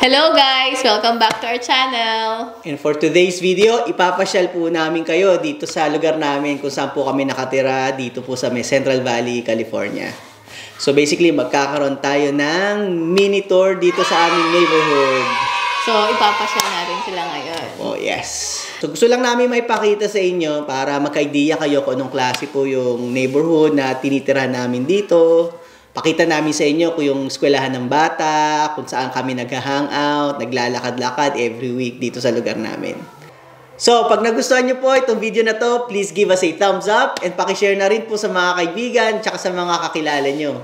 Hello guys! Welcome back to our channel! And for today's video, ipapasyal po namin kayo dito sa lugar namin kung saan po kami nakatira dito po sa may Central Valley, California. So basically, magkakaroon tayo ng mini tour dito sa aming neighborhood. So, ipapasyal natin sila ngayon. Oh, yes. So gusto lang namin maipakita sa inyo para magka-idea kayo kung anong klase po yung neighborhood na tinitirahan namin dito. Pakita namin sa inyo kung yung eskwelahan ng bata, kung saan kami nag-hangout, naglalakad-lakad every week dito sa lugar namin. So, pag nagustuhan nyo po itong video na to, please give us a thumbs up and pakishare na rin po sa mga kaibigan tsaka sa mga kakilala nyo.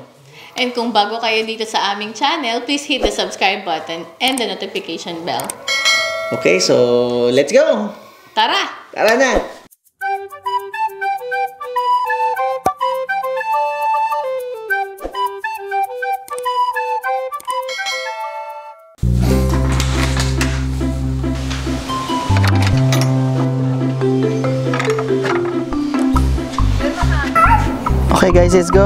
And kung bago kayo dito sa aming channel, please hit the subscribe button and the notification bell. Okay, so let's go! Tara! Tara na! Okay guys, let's go!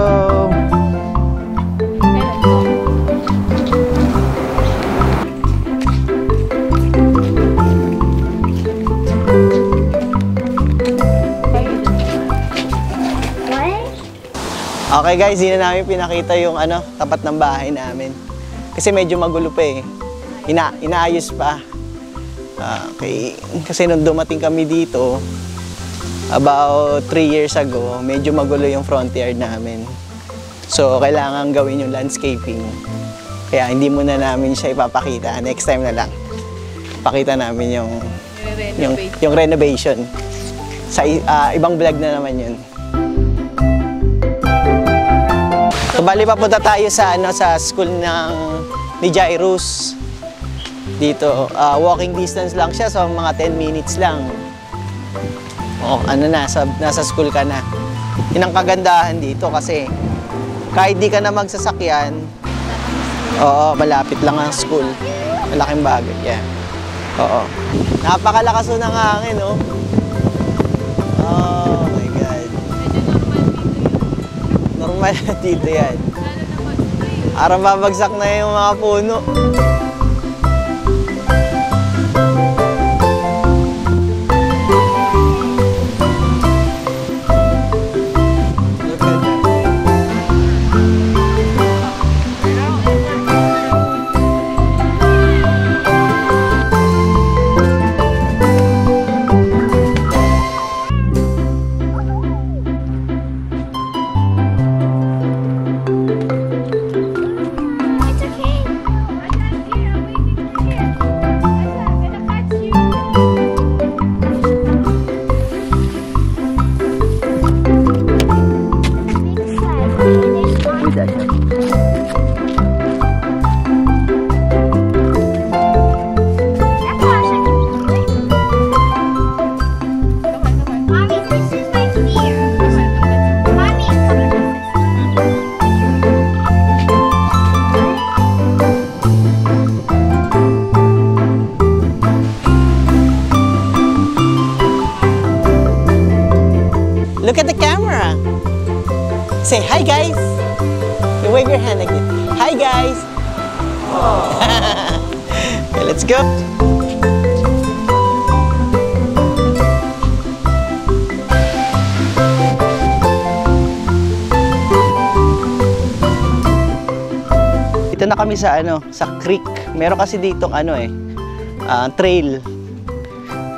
Okay guys, hindi na namin pinakita yung ano, tapat ng bahay namin. Kasi medyo magulo pa eh. Ina inaayos pa. Ah, okay. Kasi nung dumating kami dito, about 3 years ago, medyo magulo yung front yard namin. So, kailangan gawin yung landscaping. Kaya hindi muna namin siya ipapakita. Next time na lang. Pakita namin yung yung, Renovate. yung renovation. Sa ah, ibang vlog na naman yun. So, bali papunta tayo sa ano sa school ng ni Jairus. Dito, ah, walking distance lang siya, so mga 10 minutes lang. Oh, ano na, sa, nasa school ka na. Yun ang kagandahan dito kasi kahit di ka na magsasakyan, oo, malapit lang ang school. Malaking bagay, yeah. Oo. Napakalakas nun ng hangin, oh. Oh my God. Normal na dito yan. Parang babagsak na yung mga puno. Look at the camera. Say hi, guys. You wave your hand this. Hi, guys. okay, let's go. Dito na kami sa ano, sa creek. Meron kasi ditong ano eh, ah, trail.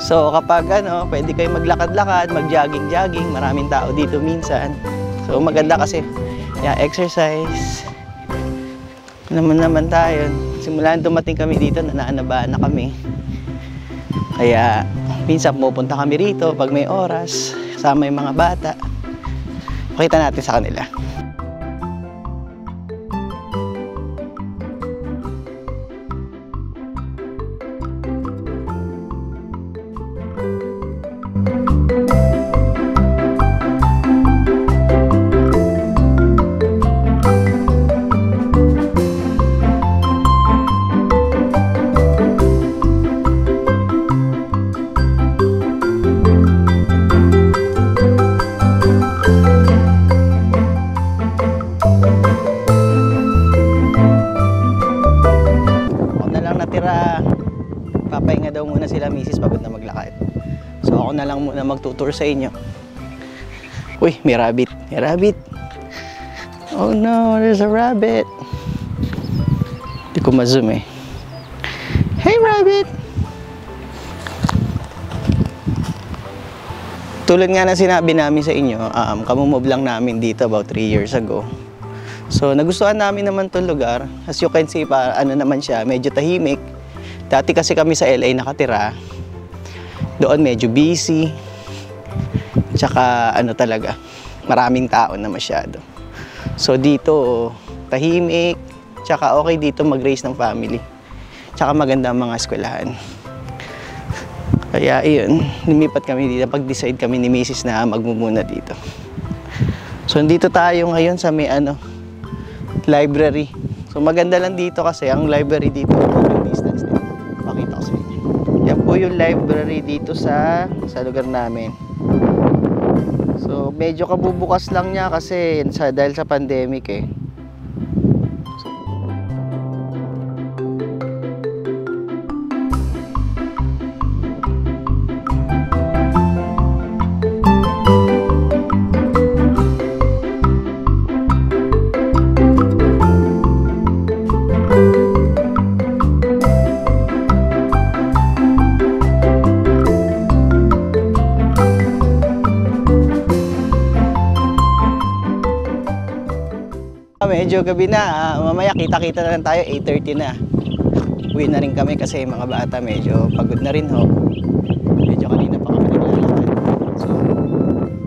So kapag ano, pwede kayo maglakad-lakad, mag-jogging-jogging, maraming tao dito minsan. So maganda kasi, yeah, exercise. Naman naman tayo. Simula nung dumating kami dito, nanaanabaan na kami. Kaya minsan pupunta kami rito pag may oras, kasama yung mga bata. Pakita natin sa kanila. Muna sila, misis, pagod na maglakad. So ako na lang muna magtutur sa inyo. Uy, may rabbit. May rabbit. Oh no, there's a rabbit. Hindi ko ma-zoom eh. Hey, rabbit! Tulad nga na sinabi namin sa inyo, um, kamumove lang namin dito about 3 years ago. So, nagustuhan namin naman itong lugar. As you can see, pa, ano naman siya, medyo tahimik. Dati kasi kami sa LA nakatira. Doon medyo busy. Tsaka ano talaga, maraming tao na masyado. So dito, tahimik. Tsaka okay dito mag-raise ng family. Tsaka maganda ang mga eskwelahan. Kaya iyon, lumipat kami dito. Pag-decide kami ni Mrs. na magmumuna dito. So dito tayo ngayon sa may ano, library. So maganda lang dito kasi ang library dito po yung library dito sa sa lugar namin. So medyo kabubukas lang niya kasi sa dahil sa pandemic eh. Medyo gabi na. Ah, mamaya kita-kita na lang tayo. 8.30 na. Uwi na rin kami kasi mga bata medyo pagod na rin ho. Medyo kanina pa kami naglalakad. So,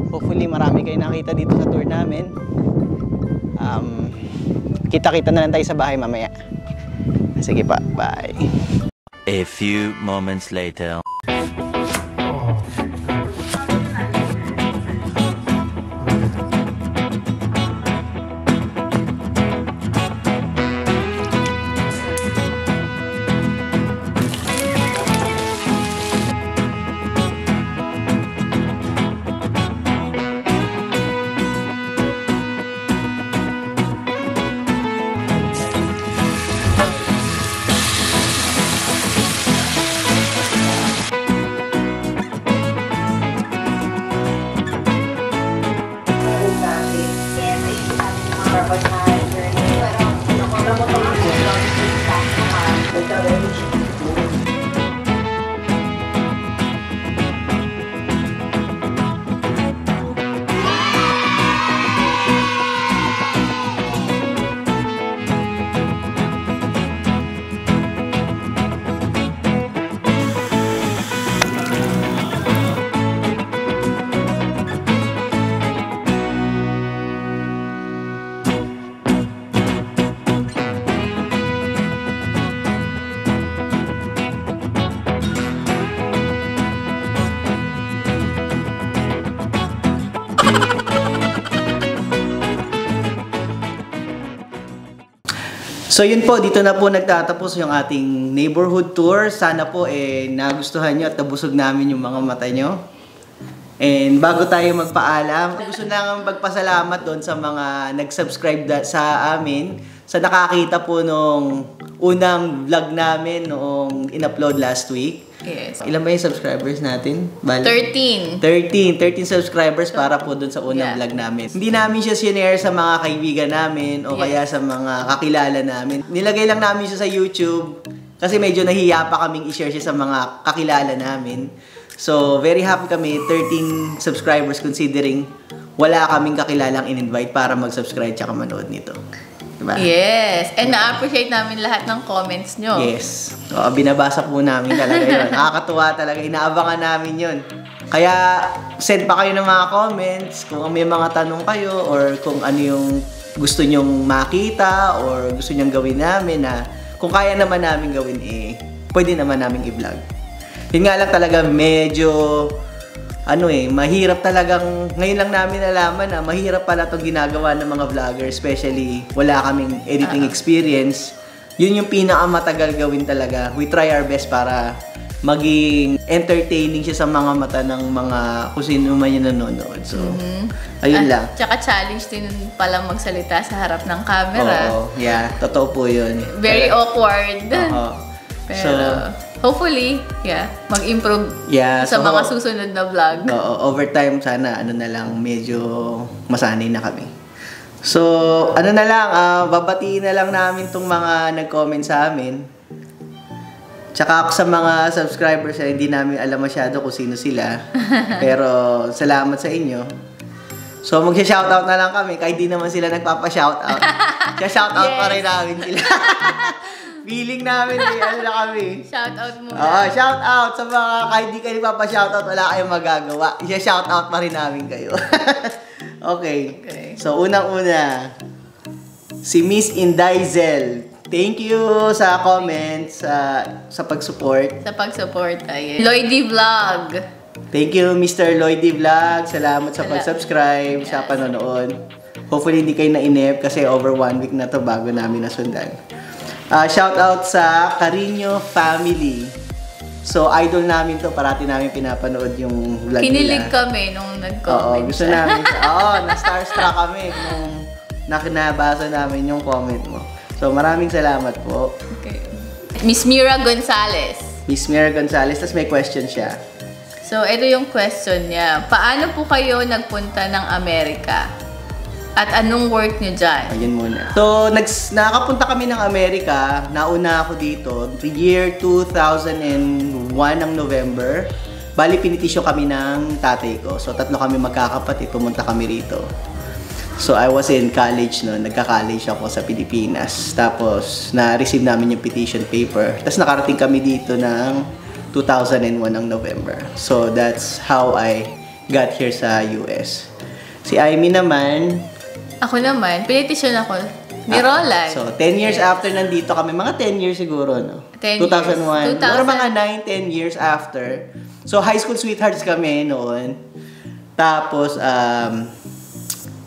hopefully marami kayo nakita dito sa tour namin. Um, kita-kita na lang tayo sa bahay mamaya. Sige pa, bye. A few moments later. 好 So yun po, dito na po nagtatapos yung ating neighborhood tour. Sana po eh nagustuhan nyo at nabusog namin yung mga mata nyo. And bago tayo magpaalam, gusto na nga magpasalamat doon sa mga nag-subscribe sa amin sa nakakita po nung unang vlog namin noong in-upload last week. Yes. Ilan ba yung subscribers natin? Bali? 13. 13, 13 subscribers para po dun sa unang Yeah. vlog namin. Hindi namin siya sinare sa mga kaibigan namin o Yes. kaya sa mga kakilala namin. Nilagay lang namin siya sa YouTube kasi medyo nahiya pa kaming i-share siya sa mga kakilala namin. So, very happy kami, 13 subscribers considering wala kaming kakilalang in-invite para mag-subscribe tsaka manood nito. Diba? Yes. And na-appreciate namin lahat ng comments nyo. Yes. Oo, binabasa po namin talaga yun. Nakakatuwa talaga. Inaabangan namin yun. Kaya, send pa kayo ng mga comments kung may mga tanong kayo or kung ano yung gusto nyong makita or gusto nyong gawin namin na kung kaya naman namin gawin eh, pwede naman namin i-vlog. Yun nga lang talaga medyo ano eh, mahirap talagang, ngayon lang namin nalaman na mahirap pala itong ginagawa ng mga vlogger, especially wala kaming editing experience. Yun yung pinakamatagal gawin talaga. We try our best para maging entertaining siya sa mga mata ng mga kung sino man yung nanonood. So, ayun At lang. Tsaka challenge din palang magsalita sa harap ng camera. Oo, yeah, totoo po yun. Very Kaya- awkward. Oo. Pero, So- hopefully, yeah, mag-improve Yeah, sa so- mga susunod na vlog. Oo, over time sana ano na lang medyo masanay na kami. So, ano na lang, ah, babatiin na lang namin tong mga nag-comment sa amin. Tsaka sa mga subscribers ay hindi namin alam masyado kung sino sila. Pero salamat sa inyo. So magsha-shoutout na lang kami kahit di naman sila nagpapa-shoutout. Siya-shoutout pa Yes. rin namin sila. Feeling namin eh, ano na kami. Shout out muna. Oo, shout out sa mga kahit di kayo papashoutout, wala kayong magagawa. Isa-shout out pa rin namin kayo. okay. Okay. So, unang-una, si Miss Indaizel. Thank you sa comments, sa sa pag-support. sa pag-support. Ayun. Lloydie Vlog. Thank you, Mr. Lloydie Vlog. Salamat sa pag-subscribe, sa Yes. panonood. Hopefully, hindi kayo na-inip kasi over one week na to bago namin nasundan. Ah, shout out sa Carino Family. So, idol namin to. Parati namin pinapanood yung vlog Kinilig nila. kami nung Oo, nag-comment gusto siya. namin. Oo, na-starstruck kami nung nakinabasa namin yung comment mo. So, maraming salamat po. Okay. Miss Mira Gonzalez. Miss Mira Gonzalez, tas may question siya. So, ito yung question niya. Paano po kayo nagpunta ng Amerika? At anong work niyo dyan? Ayun muna. So, nags, nakapunta kami ng Amerika. Nauna ako dito. The year 2001 ng November. Bali, pinitisyo kami ng tatay ko. So, tatlo kami magkakapatid. Pumunta kami rito. So, I was in college no. Nagka-college ako sa Pilipinas. Tapos, na-receive namin yung petition paper. Tapos, nakarating kami dito ng 2001 ng November. So, that's how I got here sa US. Si Amy naman, Ako naman, pinitisyon ako ni Ah, Roland. So, 10 years Yes. after nandito kami, mga 10 years siguro, no? 10 2001. years. Or 2000. mga 9, 10 years after. So, high school sweethearts kami noon. Tapos, um,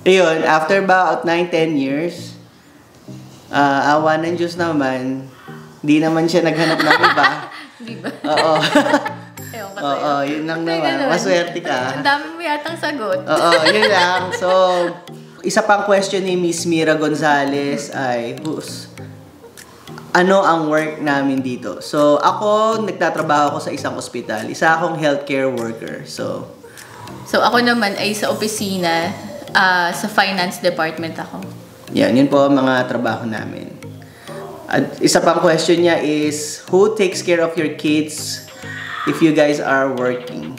yun, after about 9, 10 years, ah awa ng Diyos naman, di naman siya naghanap ng iba. Di ba? Oo. Ewan sa'yo. Oo, yun lang naman. Maswerte ka. Ang dami mo yatang sagot. Oo, yun lang. So, isa pang question ni Miss Mira Gonzalez ay, who's, ano ang work namin dito? So, ako, nagtatrabaho ako sa isang ospital. Isa akong healthcare worker. So, So, ako naman ay sa opisina, ah, sa finance department ako. yan, yun po ang mga trabaho namin. At isa pang question niya is, who takes care of your kids if you guys are working?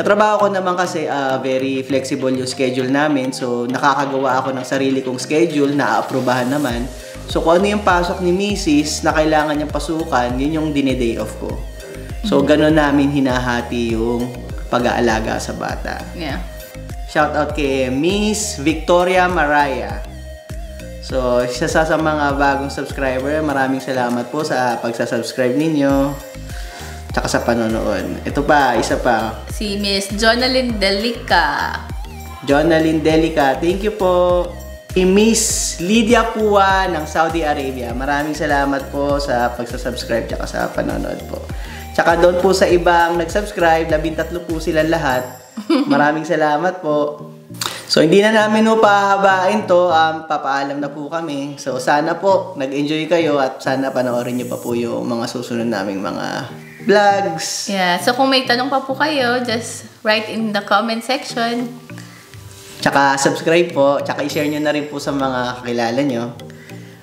Sa trabaho ko naman kasi ah, very flexible yung schedule namin. So, nakakagawa ako ng sarili kong schedule na aprobahan naman. So, kung ano yung pasok ni Mrs. na kailangan niyang pasukan, yun yung dine-day off ko. So, ganun namin hinahati yung pag-aalaga sa bata. Yeah. Shout out kay Miss Victoria Maraya. So, isa sa, sa mga bagong subscriber, maraming salamat po sa pagsasubscribe ninyo. Tsaka sa panonood. Ito pa, isa pa. Si Miss Jonalyn Delica. Jonalyn Delica, thank you po. Si Miss Lydia Pua ng Saudi Arabia. Maraming salamat po sa pagsasubscribe tsaka sa panonood po. Tsaka doon po sa ibang nag-subscribe, labintatlo po sila lahat. Maraming salamat po. So, hindi na namin po pahabain to. Um, papaalam na po kami. So, sana po nag-enjoy kayo at sana panoorin niyo pa po yung mga susunod naming mga vlogs. Yeah. So, kung may tanong pa po kayo, just write in the comment section. Tsaka subscribe po. Tsaka i-share nyo na rin po sa mga kakilala nyo.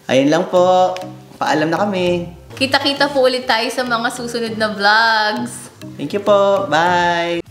Ayun lang po. Paalam na kami. Kita-kita po ulit tayo sa mga susunod na vlogs. Thank you po. Bye!